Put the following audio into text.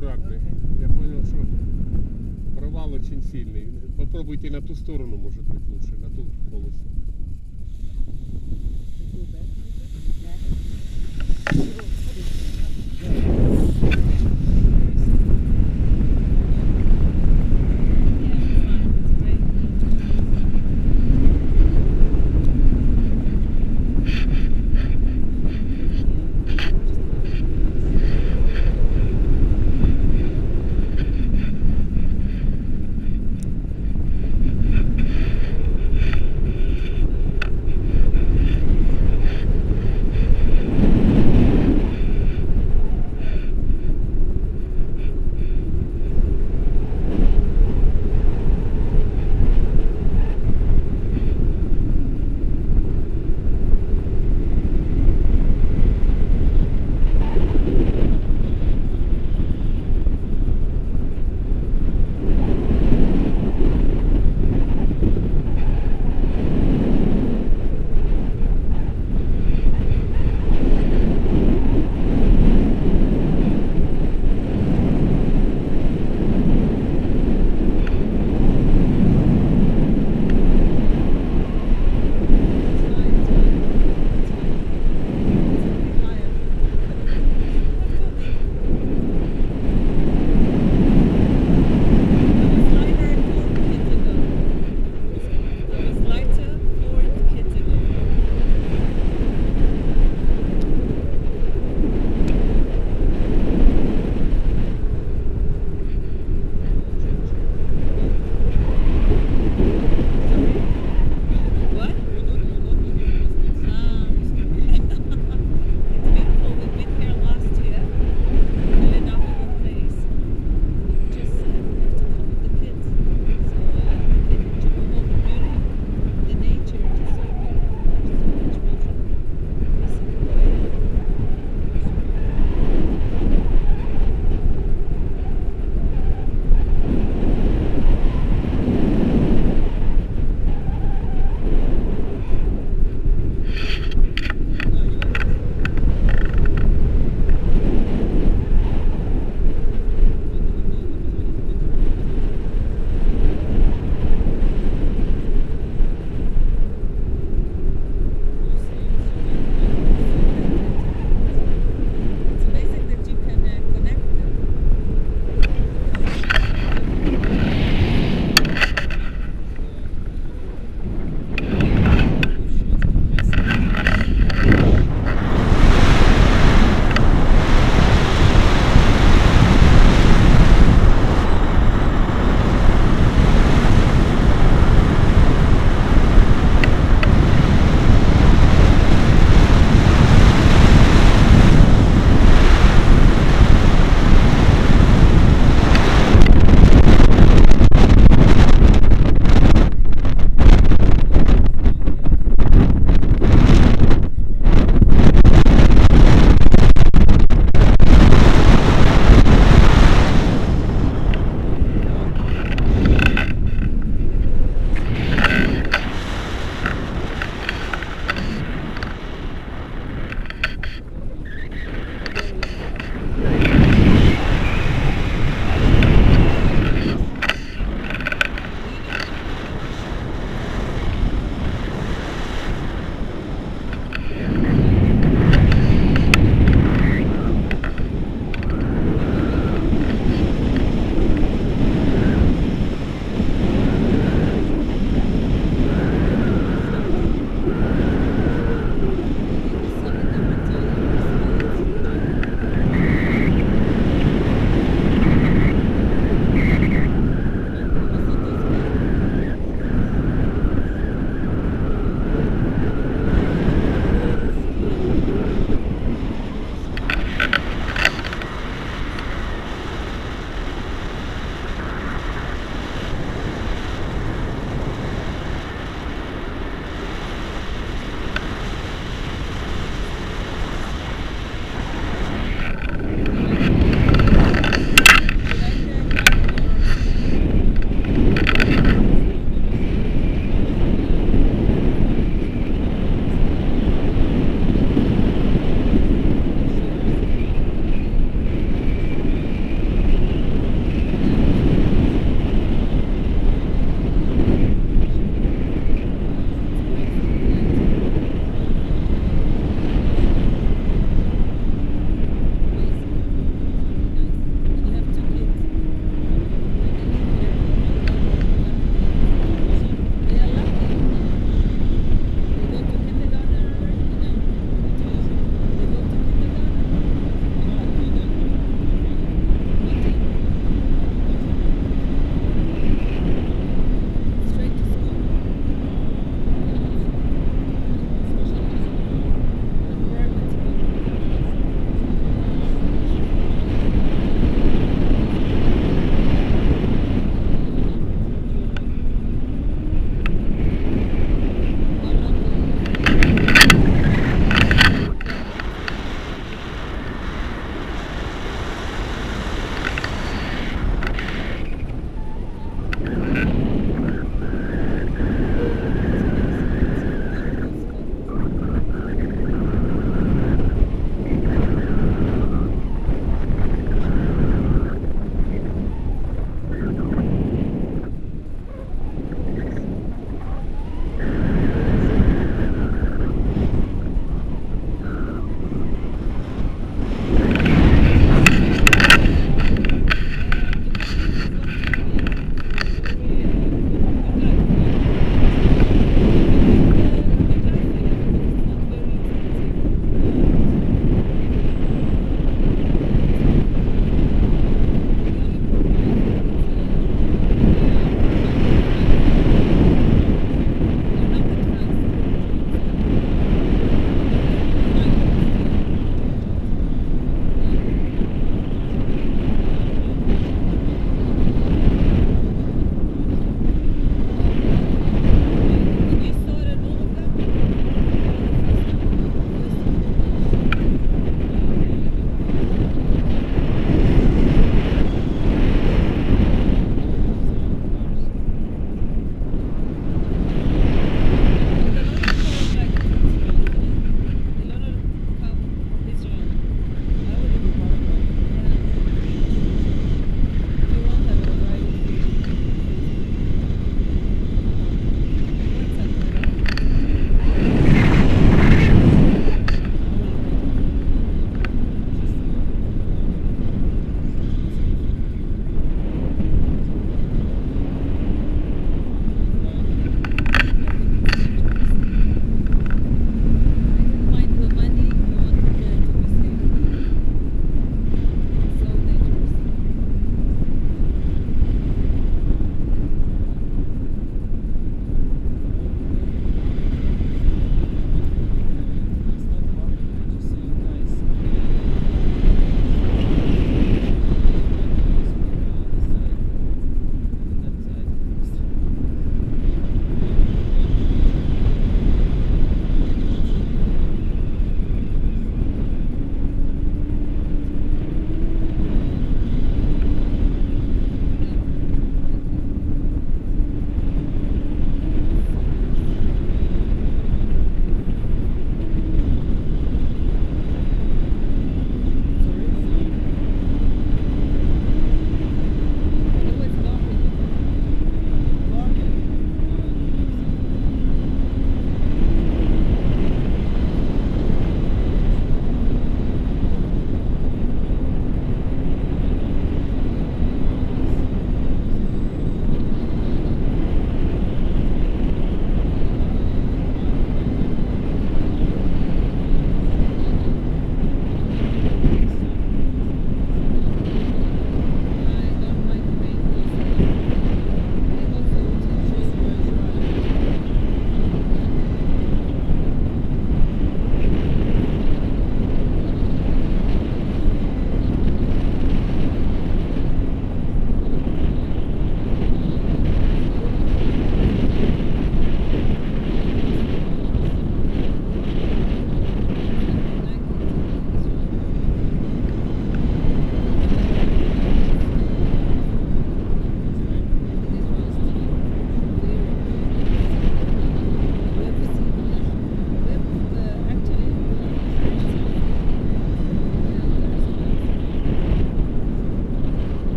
будьте. Я понял, что провал очень сильный. Попробуйте на ту сторону, может быть, лучше, на ту полосу.